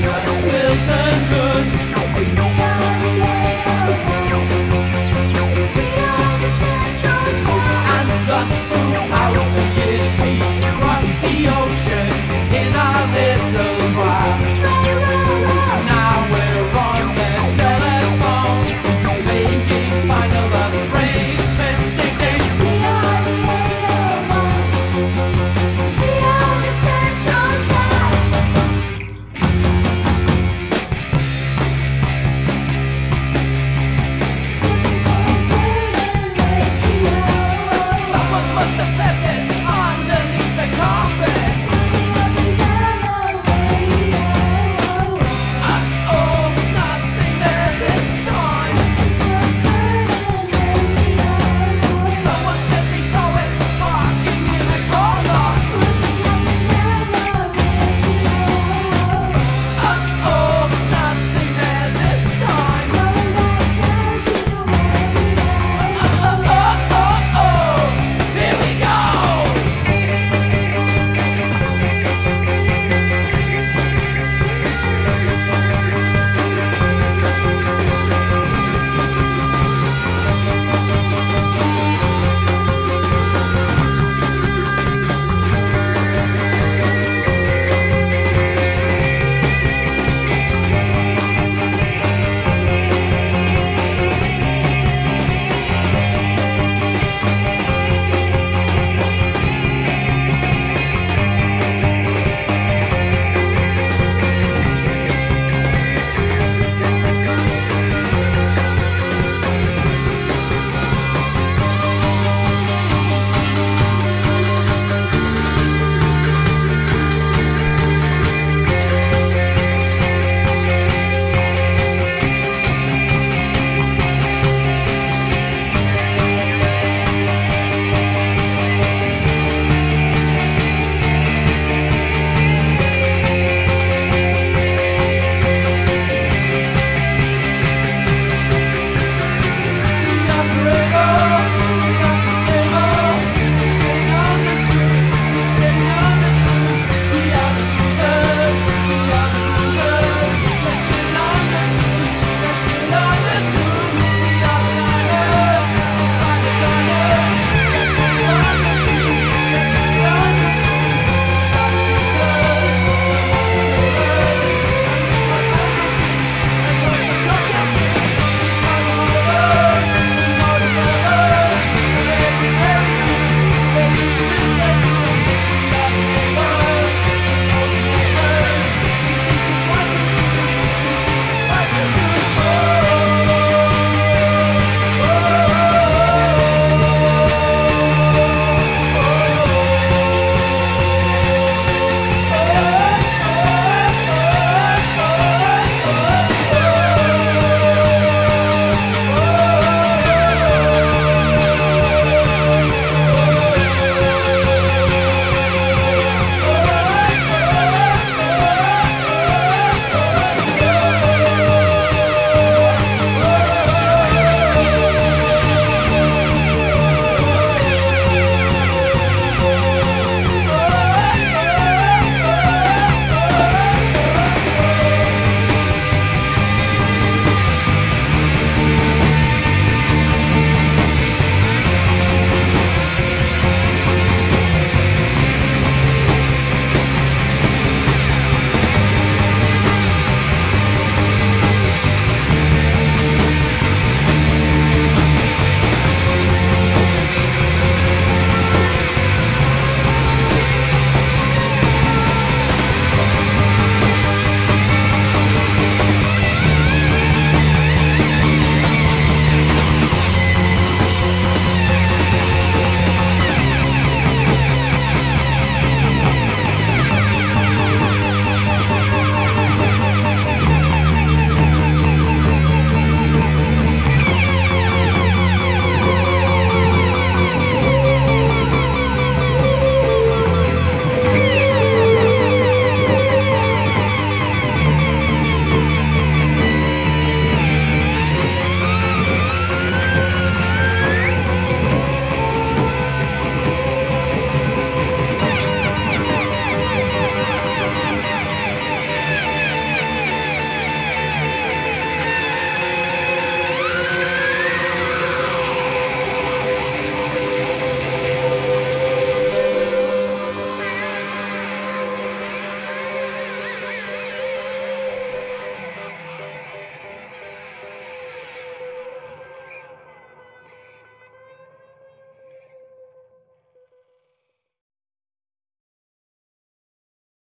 You're the wilder